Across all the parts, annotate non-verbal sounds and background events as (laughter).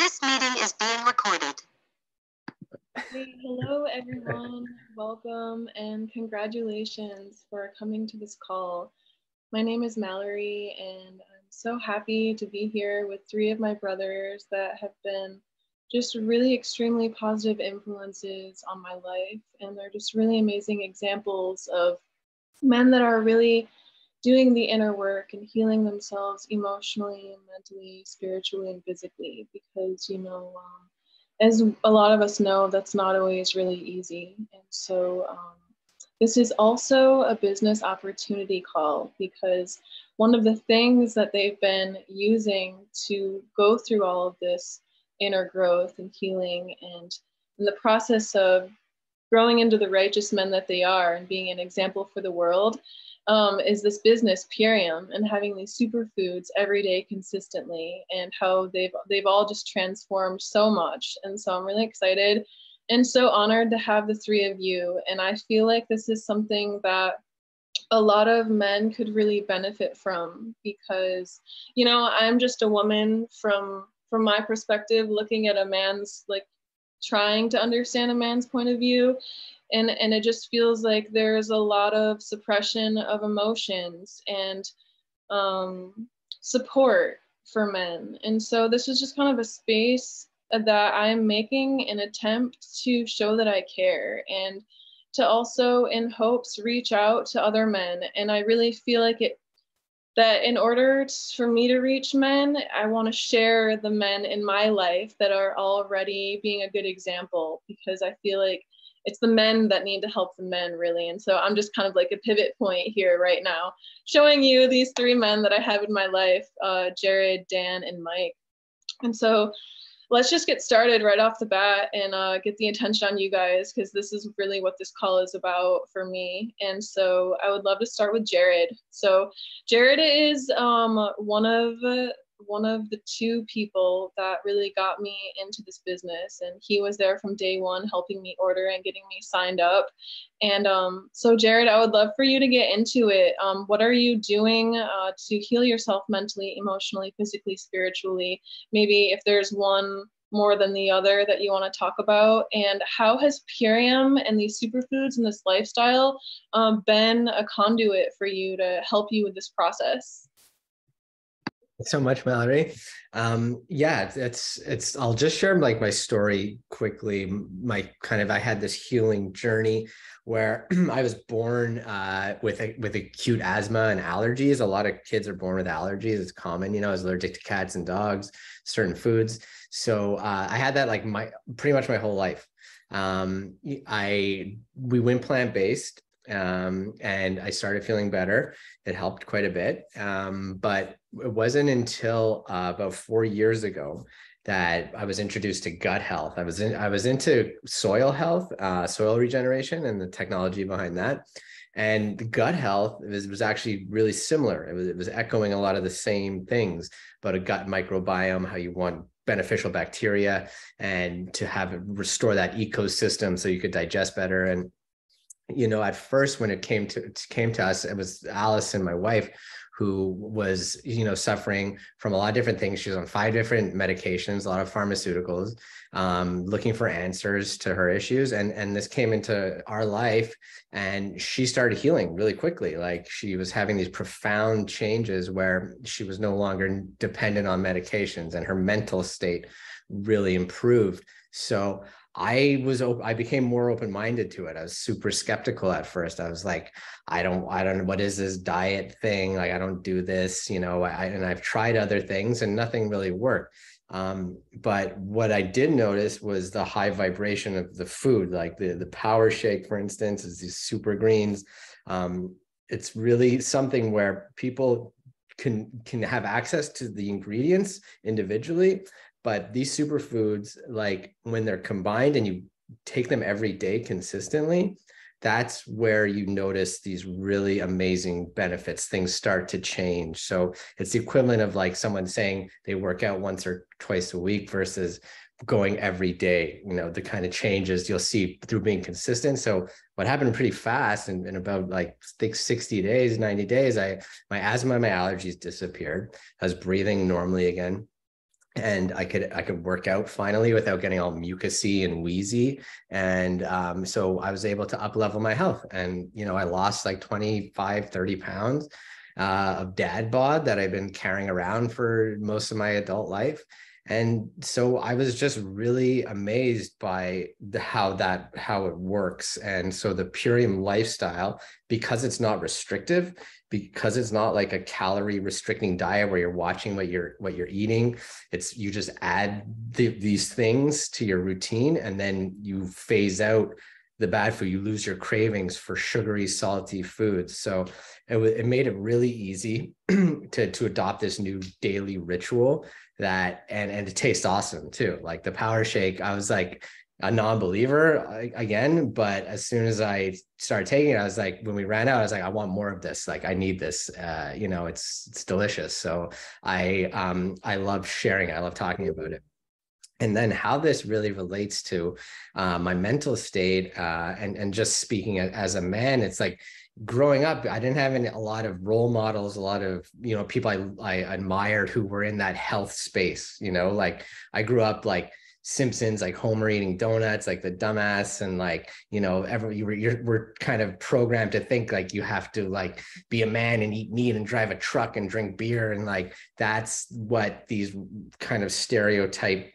This meeting is being recorded. Hello, everyone. Welcome and congratulations for coming to this call. My name is Mallory, and I'm so happy to be here with three of my brothers that have been just really extremely positive influences on my life. And they're just really amazing examples of men that are really doing the inner work and healing themselves emotionally and mentally, spiritually, and physically. Because, you know, um, as a lot of us know, that's not always really easy. And so, um, this is also a business opportunity call because one of the things that they've been using to go through all of this inner growth and healing and in the process of growing into the righteous men that they are and being an example for the world um, is this business Purium and having these superfoods every day consistently and how they've they've all just transformed so much. And so I'm really excited and so honored to have the three of you. And I feel like this is something that a lot of men could really benefit from because you know I'm just a woman from from my perspective looking at a man's like trying to understand a man's point of view and and it just feels like there's a lot of suppression of emotions and um, support for men. And so this is just kind of a space that i'm making an attempt to show that i care and to also in hopes reach out to other men. And i really feel like it that in order for me to reach men, I want to share the men in my life that are already being a good example because I feel like it's the men that need to help the men really. And so I'm just kind of like a pivot point here right now, showing you these three men that I have in my life uh, Jared, Dan, and Mike. And so let's just get started right off the bat and uh, get the attention on you guys because this is really what this call is about for me. And so I would love to start with Jared. So Jared is um, one of one of the two people that really got me into this business and he was there from day one helping me order and getting me signed up. And um, so jared i would love for you to get into it. Um, what are you doing uh, to heal yourself mentally emotionally physically spiritually? Maybe if there's one more than the other that you want to talk about. And how has purium and these superfoods and this lifestyle um, been a conduit for you to help you with this process so much, Mallory. Um, yeah, it's it's. I'll just share like my story quickly. My kind of I had this healing journey where (clears throat) I was born uh, with a, with acute asthma and allergies. A lot of kids are born with allergies. It's common, you know. I was allergic to cats and dogs, certain foods. So uh, I had that like my pretty much my whole life. Um, I we went plant based um, and I started feeling better. It helped quite a bit. Um, but it wasn't until uh, about four years ago that I was introduced to gut health. I was in, I was into soil health, uh, soil regeneration, and the technology behind that. And gut health was, was actually really similar. It was, it was echoing a lot of the same things about a gut microbiome, how you want beneficial bacteria and to have it restore that ecosystem so you could digest better. And you know, at first when it came to came to us, it was Allison, my wife, who was, you know, suffering from a lot of different things. She was on five different medications, a lot of pharmaceuticals, um, looking for answers to her issues. And and this came into our life, and she started healing really quickly. Like she was having these profound changes where she was no longer dependent on medications, and her mental state really improved. So I was I became more open minded to it. I was super skeptical at first. I was like, I don't I don't know what is this diet thing? Like I don't do this, you know. I, and I've tried other things and nothing really worked. Um, but what I did notice was the high vibration of the food, like the the power shake, for instance, is these super greens. Um, it's really something where people can can have access to the ingredients individually but these superfoods, like when they're combined and you take them every day consistently, that's where you notice these really amazing benefits. Things start to change. So it's the equivalent of like someone saying they work out once or twice a week versus going every day you know the kind of changes you'll see through being consistent so what happened pretty fast in, in about like 60 days 90 days i my asthma my allergies disappeared i was breathing normally again and I could I could work out finally without getting all mucusy and wheezy. And um, so I was able to up level my health. And you know, I lost like 25, 30 pounds uh, of dad bod that I've been carrying around for most of my adult life. And so I was just really amazed by the, how that how it works. And so the Purium lifestyle, because it's not restrictive, because it's not like a calorie restricting diet where you're watching what you're what you're eating it's you just add the, these things to your routine and then you phase out the bad food. You lose your cravings for sugary salty foods. So it, it made it really easy (clears throat) to to adopt this new daily ritual that and and it tastes awesome too. Like the power shake i was like a non-believer again but as soon as i started taking it i was like when we ran out i was like i want more of this. Like i need this uh, you know it's it's delicious. So i um i love sharing it. I love talking about it. And then how this really relates to uh, my mental state uh, and and just speaking as a man it's like growing up i didn't have any, a lot of role models a lot of you know people I, I admired who were in that health space you know like i grew up like Simpsons, like Homer eating donuts, like the dumbass, and like you know, every you were you're we're kind of programmed to think like you have to like be a man and eat meat and drive a truck and drink beer, and like that's what these kind of stereotype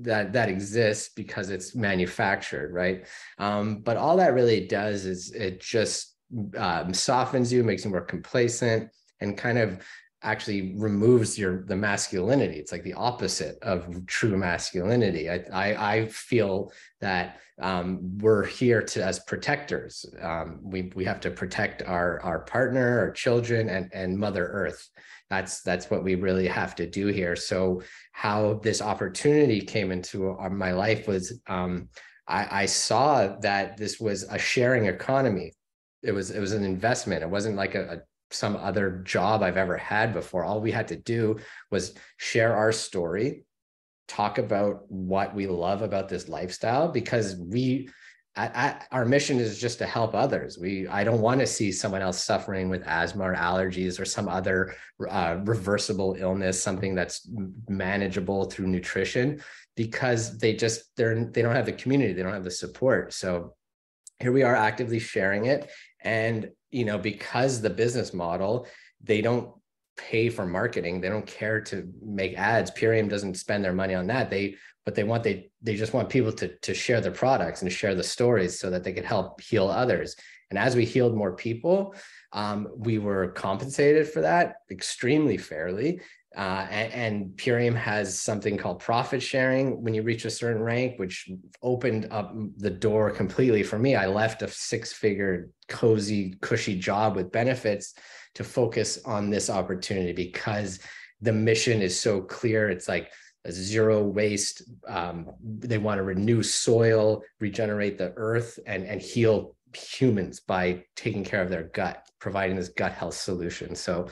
that that exists because it's manufactured, right? Um, but all that really does is it just um, softens you, makes you more complacent, and kind of actually removes your the masculinity. It's like the opposite of true masculinity. I i, I feel that um, we're here to as protectors. Um, we we have to protect our our partner our children and and mother earth. That's that's what we really have to do here. So how this opportunity came into our, my life was um, I, I saw that this was a sharing economy it was it was an investment it wasn't like a, a some other job I've ever had before. All we had to do was share our story, talk about what we love about this lifestyle because we our mission is just to help others. We I don't want to see someone else suffering with asthma or allergies or some other uh, reversible illness, something that's manageable through nutrition, because they just they're they don't have the community, they don't have the support. So here we are actively sharing it, and you know, because the business model, they don't pay for marketing. They don't care to make ads. Purium doesn't spend their money on that. They but they want they they just want people to to share their products and share the stories so that they can help heal others. And as we healed more people, um, we were compensated for that extremely fairly. Uh, and, and Purium has something called profit sharing when you reach a certain rank, which opened up the door completely for me. I left a six figure, cozy, cushy job with benefits to focus on this opportunity because the mission is so clear. It's like a zero waste. Um, they want to renew soil, regenerate the earth, and, and heal humans by taking care of their gut, providing this gut health solution. So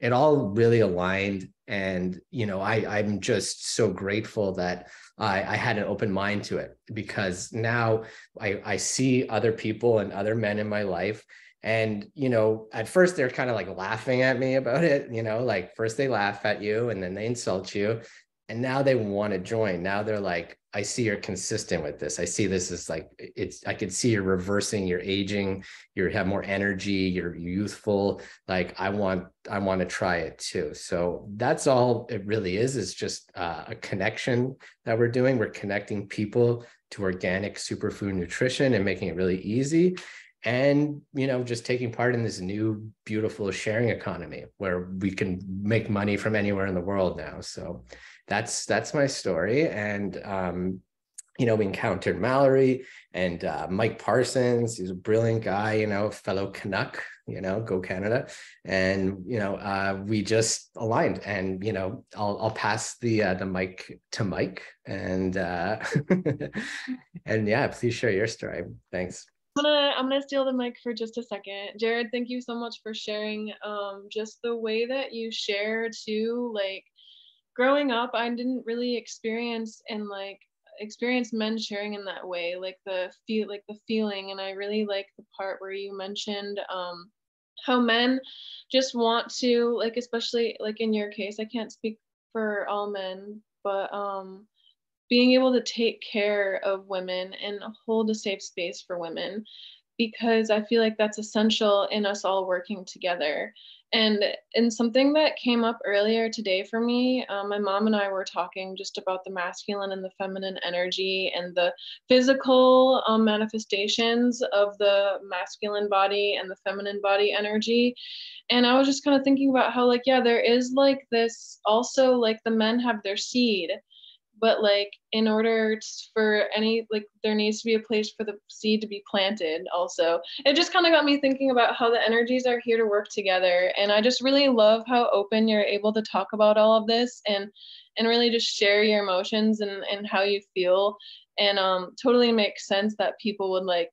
it all really aligned. And you know i i'm just so grateful that i i had an open mind to it because now i i see other people and other men in my life. And you know at first they're kind of like laughing at me about it you know like first they laugh at you and then they insult you. And now they want to join. Now they're like i see you're consistent with this. I see this as like it's i can see you're reversing you're aging you have more energy you're youthful like i want i want to try it too. So that's all it really is is just uh, a connection that we're doing. We're connecting people to organic superfood nutrition and making it really easy and you know just taking part in this new beautiful sharing economy where we can make money from anywhere in the world now. So that's that's my story. And um, you know, we encountered Mallory and uh, Mike Parsons. He's a brilliant guy, you know, fellow Canuck, you know, go Canada. And, you know, uh, we just aligned and, you know, I'll, I'll pass the, uh, the mic to Mike and, uh, (laughs) and yeah, please share your story. Thanks. I'm gonna I'm gonna steal the mic for just a second. Jared, thank you so much for sharing um just the way that you share too, like growing up, I didn't really experience and like experience men sharing in that way, like the feel, like the feeling. And I really like the part where you mentioned um, how men just want to, like, especially like in your case, I can't speak for all men, but um, being able to take care of women and hold a safe space for women because I feel like that's essential in us all working together. And and something that came up earlier today for me, um, my mom and I were talking just about the masculine and the feminine energy and the physical um, manifestations of the masculine body and the feminine body energy. And I was just kind of thinking about how, like, yeah, there is like this also, like, the men have their seed but like in order for any like there needs to be a place for the seed to be planted also. It just kind of got me thinking about how the energies are here to work together and i just really love how open you're able to talk about all of this and and really just share your emotions and and how you feel. And um totally makes sense that people would like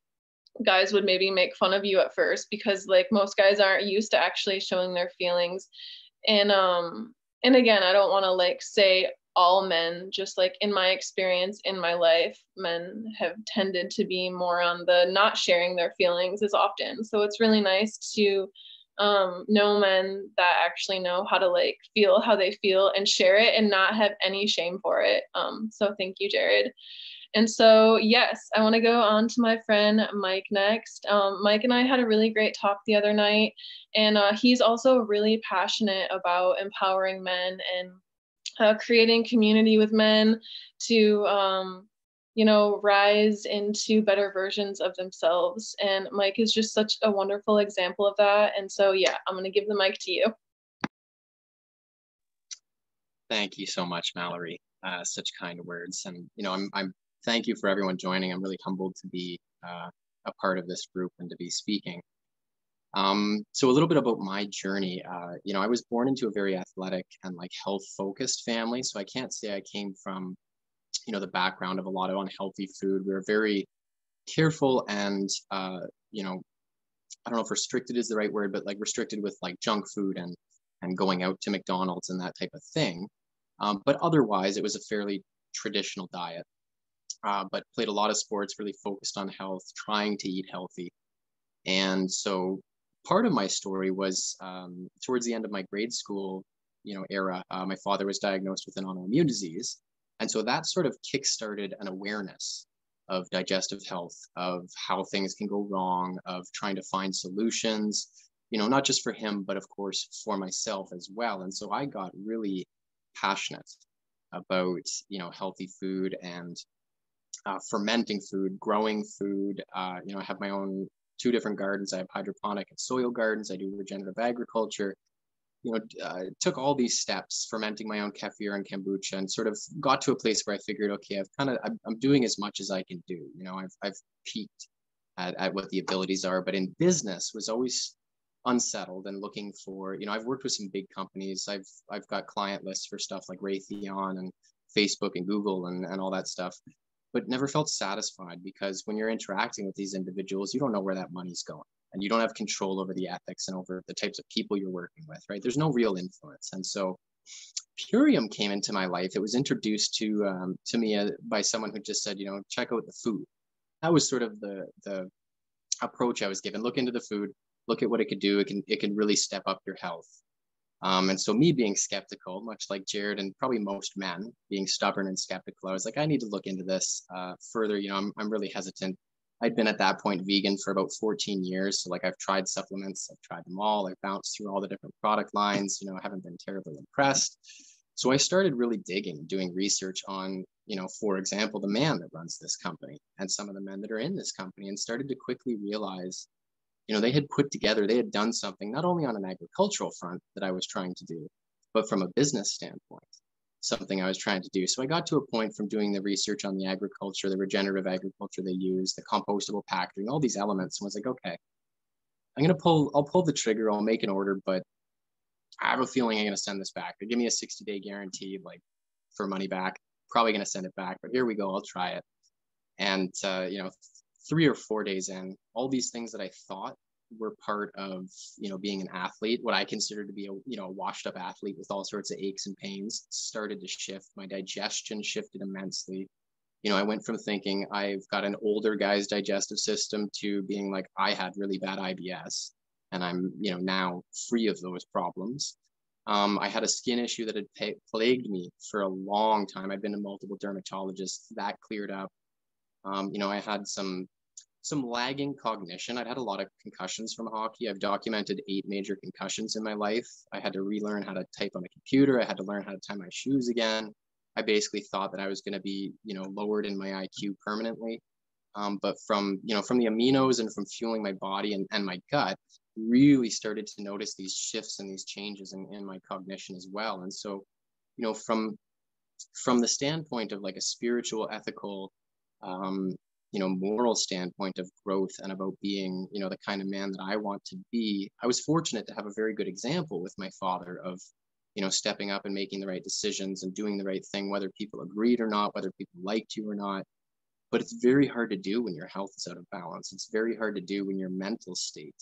guys would maybe make fun of you at first because like most guys aren't used to actually showing their feelings. And um and again i don't want to like say all men, just like in my experience in my life, men have tended to be more on the not sharing their feelings as often. So it's really nice to um, know men that actually know how to like feel how they feel and share it and not have any shame for it. Um, so thank you, Jared. And so, yes, I want to go on to my friend Mike next. Um, Mike and I had a really great talk the other night, and uh, he's also really passionate about empowering men and uh, creating community with men to um, you know rise into better versions of themselves. And mike is just such a wonderful example of that. And so yeah i'm going to give the mic to you. Thank you so much mallory. Uh, such kind words. And you know i'm, I'm thank you for everyone joining. I'm really humbled to be uh, a part of this group and to be speaking um, so a little bit about my journey. Uh, you know, I was born into a very athletic and like health focused family. So I can't say I came from, you know, the background of a lot of unhealthy food. We were very careful and, uh, you know, I don't know if restricted is the right word, but like restricted with like junk food and and going out to McDonald's and that type of thing. Um, but otherwise, it was a fairly traditional diet. Uh, but played a lot of sports, really focused on health, trying to eat healthy. And so part of my story was um, towards the end of my grade school, you know, era. Uh, my father was diagnosed with an autoimmune disease, and so that sort of kickstarted an awareness of digestive health, of how things can go wrong, of trying to find solutions. You know, not just for him, but of course for myself as well. And so I got really passionate about you know healthy food and uh, fermenting food, growing food. Uh, you know, I have my own two different gardens. I have hydroponic and soil gardens. I do regenerative agriculture. You know, uh, took all these steps, fermenting my own kefir and kombucha, and sort of got to a place where I figured, okay, I've kind of I'm, I'm doing as much as I can do. You know, I've I've peaked at, at what the abilities are, but in business was always unsettled and looking for you know i've worked with some big companies i've i've got client lists for stuff like raytheon and facebook and google and, and all that stuff but never felt satisfied because when you're interacting with these individuals, you don't know where that money's going and you don't have control over the ethics and over the types of people you're working with, right? There's no real influence. And so Purium came into my life. It was introduced to um, to me uh, by someone who just said, you know, check out the food. That was sort of the the approach I was given. Look into the food, look at what it could do. It can it can really step up your health. Um, and so, me being skeptical, much like Jared and probably most men being stubborn and skeptical, I was like, I need to look into this uh, further. You know, I'm, I'm really hesitant. I'd been at that point vegan for about 14 years. So, like, I've tried supplements, I've tried them all, I've bounced through all the different product lines. You know, I haven't been terribly impressed. So, I started really digging, doing research on, you know, for example, the man that runs this company and some of the men that are in this company, and started to quickly realize you know, they had put together, they had done something not only on an agricultural front that I was trying to do, but from a business standpoint, something I was trying to do. So I got to a point from doing the research on the agriculture, the regenerative agriculture they use, the compostable packaging, all these elements, and was like, okay, I'm gonna pull, I'll pull the trigger, I'll make an order, but I have a feeling I'm gonna send this back. They give me a 60 day guarantee, like for money back. Probably gonna send it back, but here we go. I'll try it. And uh, you know, three or four days in, all these things that I thought were part of you know being an athlete what i considered to be a you know a washed up athlete with all sorts of aches and pains started to shift my digestion shifted immensely you know i went from thinking i've got an older guy's digestive system to being like i had really bad ibs and i'm you know now free of those problems Um, I had a skin issue that had plagued me for a long time. i've been to multiple dermatologists. That cleared up. Um, you know, I had some some lagging cognition. I'd had a lot of concussions from hockey. I've documented eight major concussions in my life. I had to relearn how to type on a computer. I had to learn how to tie my shoes again. I basically thought that I was going to be, you know, lowered in my IQ permanently. Um, but from, you know, from the aminos and from fueling my body and, and my gut, really started to notice these shifts and these changes in, in my cognition as well. And so, you know, from from the standpoint of like a spiritual, ethical, um, you know, moral standpoint of growth and about being, you know, the kind of man that I want to be, I was fortunate to have a very good example with my father of, you know, stepping up and making the right decisions and doing the right thing, whether people agreed or not, whether people liked you or not. But it's very hard to do when your health is out of balance. It's very hard to do when your mental state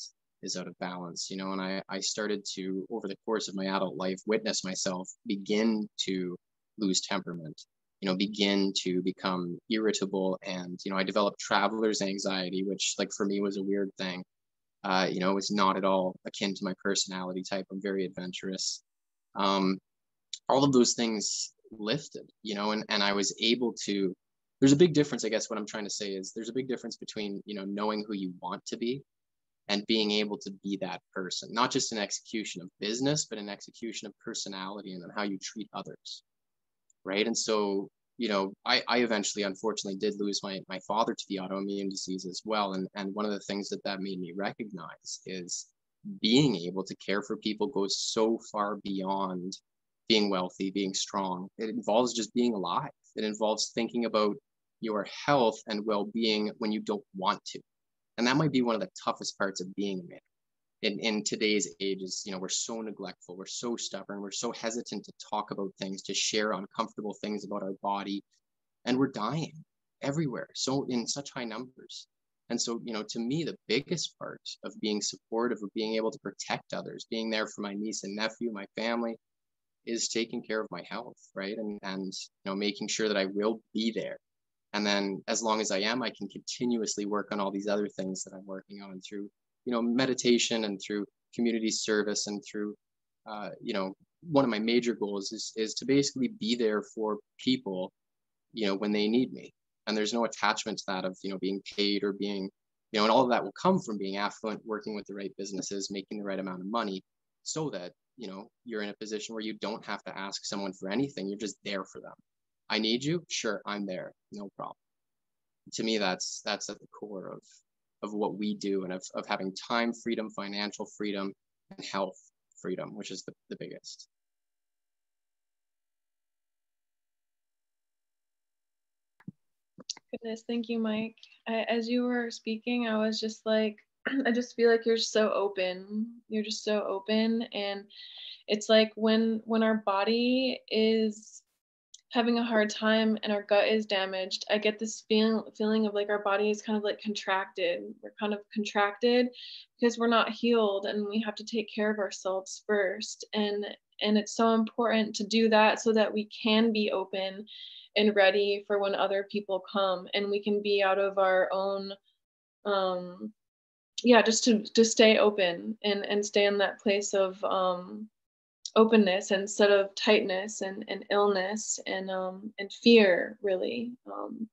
is out of balance, you know. And I, I started to, over the course of my adult life, witness myself begin to lose temperament, you know, begin to become irritable. And, you know, I developed traveler's anxiety, which, like, for me was a weird thing. Uh, you know, was not at all akin to my personality type. I'm very adventurous. Um, all of those things lifted, you know, and, and I was able to. There's a big difference, I guess. What I'm trying to say is there's a big difference between, you know, knowing who you want to be and being able to be that person, not just an execution of business, but an execution of personality and how you treat others. Right. And so, you know, I, I eventually, unfortunately, did lose my, my father to the autoimmune disease as well. And, and one of the things that that made me recognize is being able to care for people goes so far beyond being wealthy, being strong. It involves just being alive. It involves thinking about your health and well being when you don't want to and that might be one of the toughest parts of being a man in, in today's age is you know we're so neglectful we're so stubborn we're so hesitant to talk about things to share uncomfortable things about our body and we're dying everywhere so in such high numbers. And so you know to me the biggest part of being supportive of being able to protect others being there for my niece and nephew my family is taking care of my health right? And and you know making sure that i will be there. And then as long as i am i can continuously work on all these other things that i'm working on through you know meditation and through community service and through uh, you know one of my major goals is is to basically be there for people you know when they need me. And there's no attachment to that of you know being paid or being you know and all of that will come from being affluent working with the right businesses making the right amount of money so that you know you're in a position where you don't have to ask someone for anything. You're just there for them. I need you, sure, I'm there, no problem. To me, that's that's at the core of of what we do and of, of having time freedom, financial freedom, and health freedom, which is the, the biggest. Goodness, thank you, Mike. I, as you were speaking, I was just like, (clears throat) I just feel like you're so open. You're just so open, and it's like when when our body is having a hard time and our gut is damaged, I get this feeling feeling of like our body is kind of like contracted. We're kind of contracted because we're not healed and we have to take care of ourselves first. And and it's so important to do that so that we can be open and ready for when other people come and we can be out of our own um yeah just to to stay open and and stay in that place of um openness instead of tightness and, and illness and um, and fear really. Um,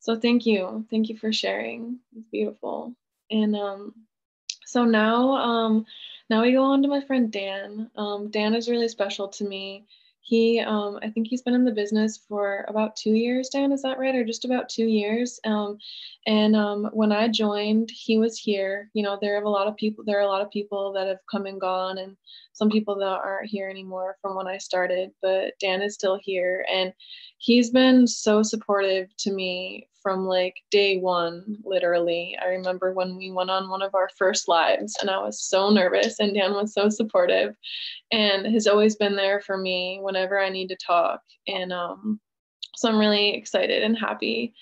so thank you. Thank you for sharing. It's beautiful. And um, so now um, now we go on to my friend dan. Um, dan is really special to me he um, i think he's been in the business for about two years dan is that right? Or just about two years. Um, and um, when i joined he was here. You know there are a lot of people there are a lot of people that have come and gone and some people that aren't here anymore from when I started, but Dan is still here. And he's been so supportive to me from like day one, literally. I remember when we went on one of our first lives and I was so nervous and Dan was so supportive and has always been there for me whenever I need to talk. And um, so I'm really excited and happy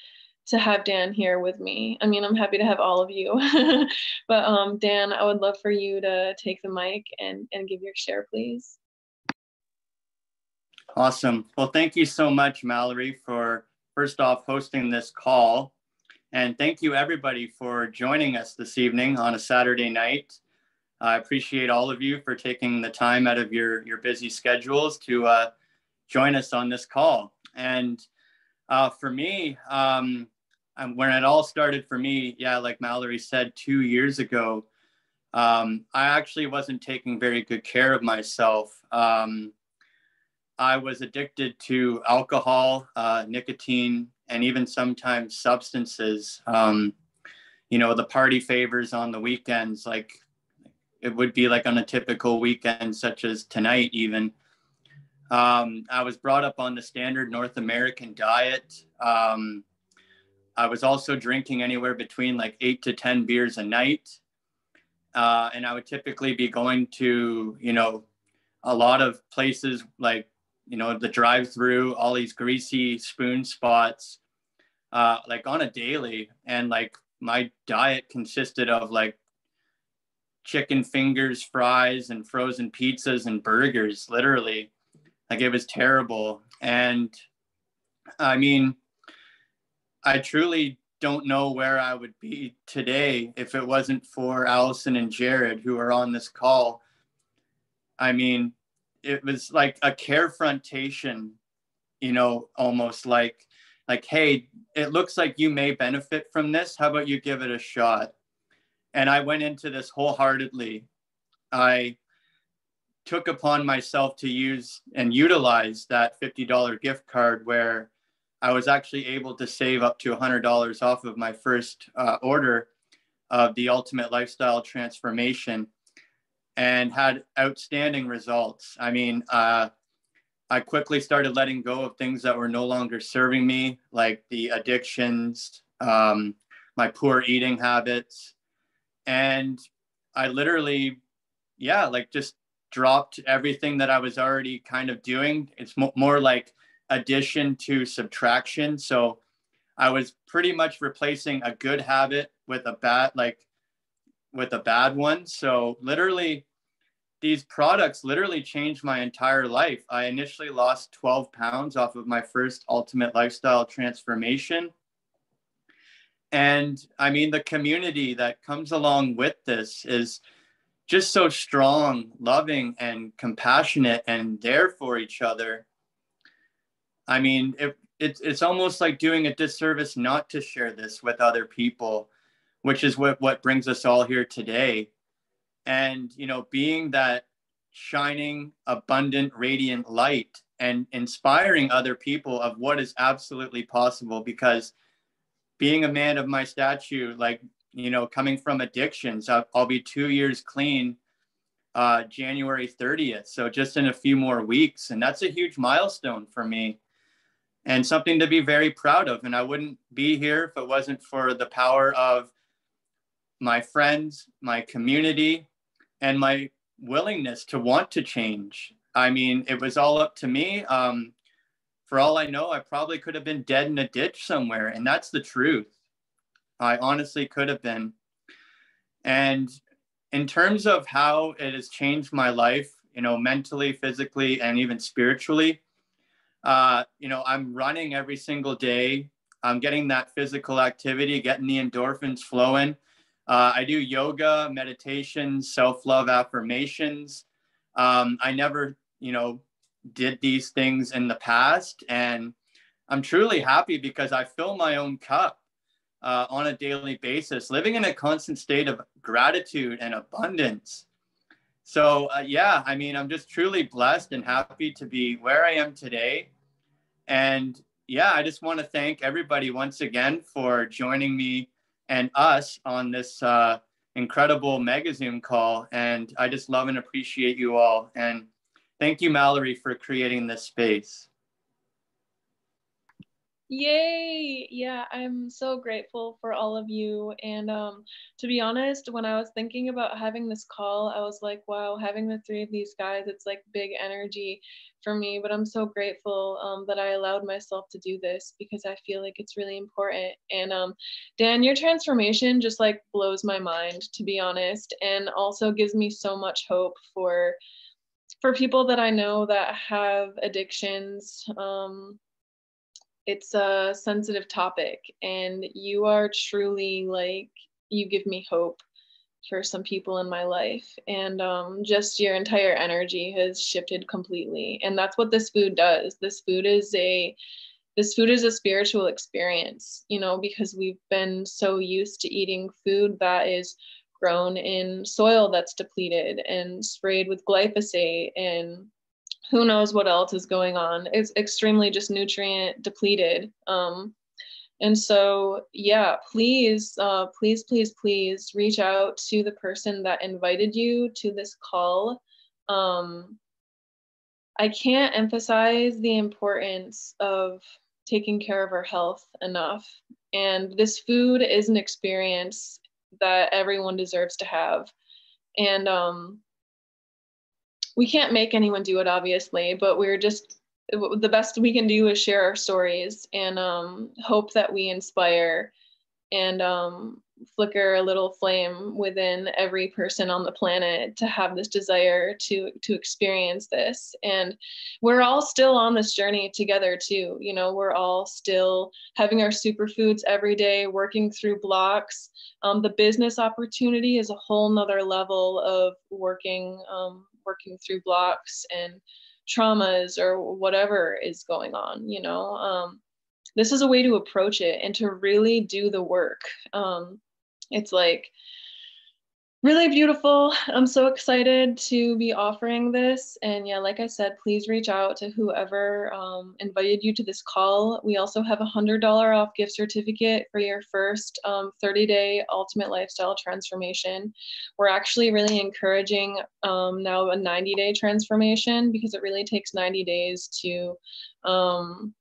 to have Dan here with me. I mean, I'm happy to have all of you, (laughs) but um, Dan, I would love for you to take the mic and, and give your share, please. Awesome. Well, thank you so much, Mallory, for first off hosting this call. And thank you, everybody, for joining us this evening on a Saturday night. I appreciate all of you for taking the time out of your, your busy schedules to uh, join us on this call. And uh, for me, um, when it all started for me, yeah, like Mallory said, two years ago, um, I actually wasn't taking very good care of myself. Um, I was addicted to alcohol, uh, nicotine, and even sometimes substances. Um, you know, the party favors on the weekends, like it would be like on a typical weekend, such as tonight, even. Um, I was brought up on the standard North American diet. Um, I was also drinking anywhere between like eight to 10 beers a night. Uh, and I would typically be going to, you know, a lot of places like, you know, the drive through, all these greasy spoon spots, uh, like on a daily. And like my diet consisted of like chicken fingers, fries, and frozen pizzas and burgers, literally. Like it was terrible. And I mean, I truly don't know where I would be today if it wasn't for Allison and Jared who are on this call. I mean, it was like a carefrontation, you know, almost like like, hey, it looks like you may benefit from this. How about you give it a shot? And I went into this wholeheartedly. I took upon myself to use and utilize that $50 gift card where I was actually able to save up to $100 off of my first uh, order of the Ultimate Lifestyle Transformation and had outstanding results. I mean, uh, I quickly started letting go of things that were no longer serving me, like the addictions, um, my poor eating habits. And I literally, yeah, like just dropped everything that I was already kind of doing. It's mo- more like addition to subtraction. So I was pretty much replacing a good habit with a bad, like with a bad one. So literally, these products literally changed my entire life. I initially lost 12 pounds off of my first ultimate lifestyle transformation. And I mean, the community that comes along with this is just so strong, loving, and compassionate and there for each other. I mean, it, it, it's almost like doing a disservice not to share this with other people, which is what, what brings us all here today. And, you know, being that shining, abundant, radiant light and inspiring other people of what is absolutely possible because being a man of my stature like you know, coming from addictions. I'll, I'll be two years clean uh, January 30th. So just in a few more weeks. And that's a huge milestone for me and something to be very proud of. And I wouldn't be here if it wasn't for the power of my friends, my community, and my willingness to want to change. I mean, it was all up to me. Um, for all I know, I probably could have been dead in a ditch somewhere. And that's the truth. I honestly could have been. And in terms of how it has changed my life, you know, mentally, physically, and even spiritually, uh, you know, I'm running every single day. I'm getting that physical activity, getting the endorphins flowing. Uh, I do yoga, meditation, self love affirmations. Um, I never, you know, did these things in the past. And I'm truly happy because I fill my own cup uh, on a daily basis, living in a constant state of gratitude and abundance. So, uh, yeah, I mean, I'm just truly blessed and happy to be where I am today. And yeah, I just want to thank everybody once again for joining me and us on this uh, incredible mega Zoom call. And I just love and appreciate you all. And thank you, Mallory, for creating this space. Yay! Yeah, I'm so grateful for all of you. And um, to be honest, when I was thinking about having this call, I was like, wow, having the three of these guys, it's like big energy for me. But I'm so grateful um, that I allowed myself to do this because I feel like it's really important. And um, Dan, your transformation just like blows my mind, to be honest, and also gives me so much hope for for people that I know that have addictions. Um, it's a sensitive topic and you are truly like you give me hope for some people in my life. And um, just your entire energy has shifted completely. And that's what this food does. This food is a this food is a spiritual experience you know because we've been so used to eating food that is grown in soil that's depleted and sprayed with glyphosate and who knows what else is going on it's extremely just nutrient depleted um, and so, yeah, please, uh, please, please, please reach out to the person that invited you to this call. Um, I can't emphasize the importance of taking care of our health enough. And this food is an experience that everyone deserves to have. And um, we can't make anyone do it, obviously, but we're just the best we can do is share our stories and um, hope that we inspire and um, flicker a little flame within every person on the planet to have this desire to to experience this. And we're all still on this journey together too you know we're all still having our superfoods every day working through blocks. Um, the business opportunity is a whole nother level of working um, working through blocks and traumas or whatever is going on you know? Um, this is a way to approach it and to really do the work. Um, it's like really beautiful. I'm so excited to be offering this. And yeah, like I said, please reach out to whoever um, invited you to this call. We also have a $100 off gift certificate for your first 30 um, day ultimate lifestyle transformation. We're actually really encouraging um, now a 90 day transformation because it really takes 90 days to um,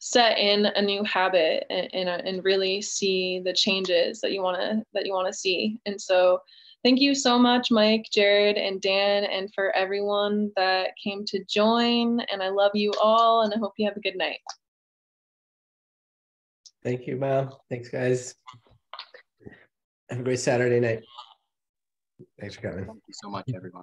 set in a new habit and, and, uh, and really see the changes that you want to that you want to see. And so thank you so much mike jared and dan and for everyone that came to join and i love you all and i hope you have a good night. Thank you mal thanks guys. Have a great saturday night. Thanks for coming. Thank you so much everyone